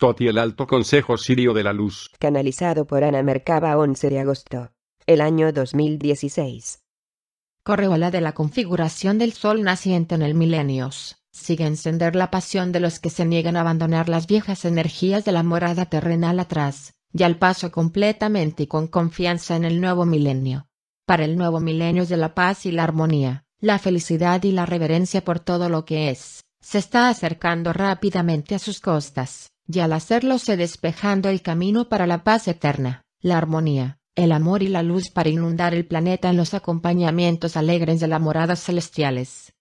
Toti el Alto Consejo Sirio de la Luz. Canalizado por Ana Mercaba 11 de agosto. El año 2016. Correola de la configuración del sol naciente en el milenios. Sigue encender la pasión de los que se niegan a abandonar las viejas energías de la morada terrenal atrás, y al paso completamente y con confianza en el nuevo milenio. Para el nuevo milenio de la paz y la armonía, la felicidad y la reverencia por todo lo que es, se está acercando rápidamente a sus costas y al hacerlo se despejando el camino para la paz eterna, la armonía, el amor y la luz para inundar el planeta en los acompañamientos alegres de las moradas celestiales.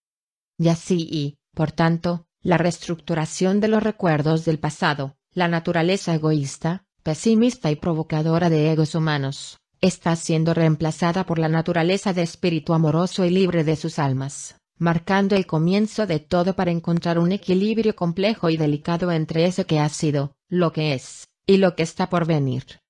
Y así y, por tanto, la reestructuración de los recuerdos del pasado, la naturaleza egoísta, pesimista y provocadora de egos humanos, está siendo reemplazada por la naturaleza de espíritu amoroso y libre de sus almas marcando el comienzo de todo para encontrar un equilibrio complejo y delicado entre ese que ha sido, lo que es, y lo que está por venir.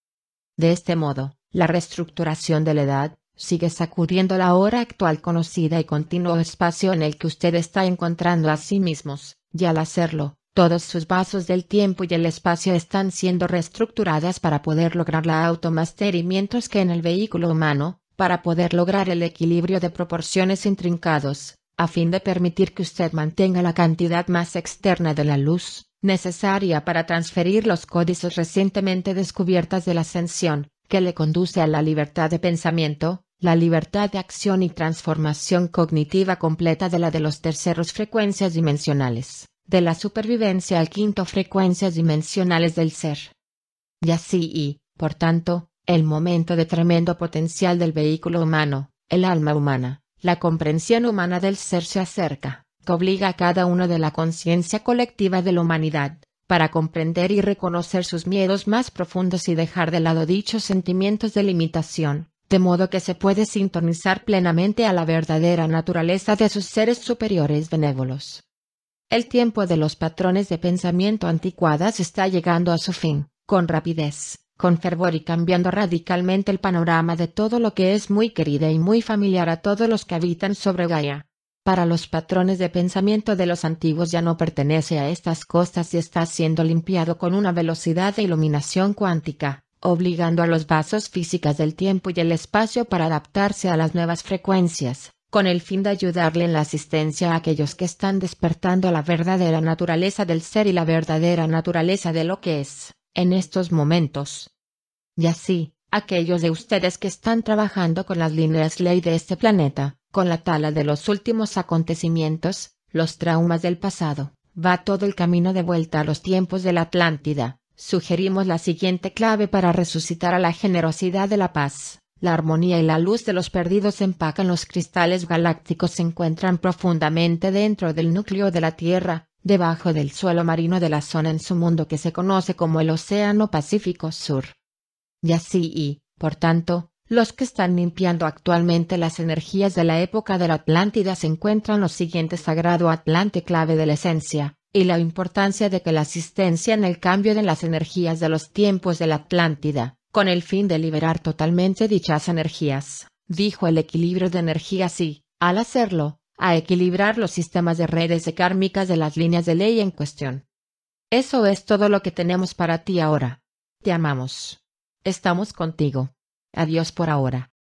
De este modo, la reestructuración de la edad, sigue sacudiendo la hora actual conocida y continuo espacio en el que usted está encontrando a sí mismos, y al hacerlo, todos sus vasos del tiempo y el espacio están siendo reestructuradas para poder lograr la automastery mientras que en el vehículo humano, para poder lograr el equilibrio de proporciones intrincados, a fin de permitir que usted mantenga la cantidad más externa de la luz, necesaria para transferir los códices recientemente descubiertas de la ascensión, que le conduce a la libertad de pensamiento, la libertad de acción y transformación cognitiva completa de la de los terceros frecuencias dimensionales, de la supervivencia al quinto frecuencias dimensionales del ser. Y así y, por tanto, el momento de tremendo potencial del vehículo humano, el alma humana, la comprensión humana del ser se acerca, que obliga a cada uno de la conciencia colectiva de la humanidad, para comprender y reconocer sus miedos más profundos y dejar de lado dichos sentimientos de limitación, de modo que se puede sintonizar plenamente a la verdadera naturaleza de sus seres superiores benévolos. El tiempo de los patrones de pensamiento anticuadas está llegando a su fin, con rapidez con fervor y cambiando radicalmente el panorama de todo lo que es muy querida y muy familiar a todos los que habitan sobre Gaia. Para los patrones de pensamiento de los antiguos ya no pertenece a estas costas y está siendo limpiado con una velocidad de iluminación cuántica, obligando a los vasos físicas del tiempo y el espacio para adaptarse a las nuevas frecuencias, con el fin de ayudarle en la asistencia a aquellos que están despertando la verdadera naturaleza del ser y la verdadera naturaleza de lo que es en estos momentos. Y así, aquellos de ustedes que están trabajando con las líneas ley de este planeta, con la tala de los últimos acontecimientos, los traumas del pasado, va todo el camino de vuelta a los tiempos de la Atlántida. Sugerimos la siguiente clave para resucitar a la generosidad de la paz. La armonía y la luz de los perdidos empacan los cristales galácticos se encuentran profundamente dentro del núcleo de la Tierra, debajo del suelo marino de la zona en su mundo que se conoce como el Océano Pacífico Sur. Y así y, por tanto, los que están limpiando actualmente las energías de la época de la Atlántida se encuentran los siguientes sagrado Atlante clave de la esencia, y la importancia de que la asistencia en el cambio de las energías de los tiempos de la Atlántida, con el fin de liberar totalmente dichas energías, dijo el equilibrio de energías y, al hacerlo, a equilibrar los sistemas de redes de kármicas de las líneas de ley en cuestión. Eso es todo lo que tenemos para ti ahora. Te amamos. Estamos contigo. Adiós por ahora.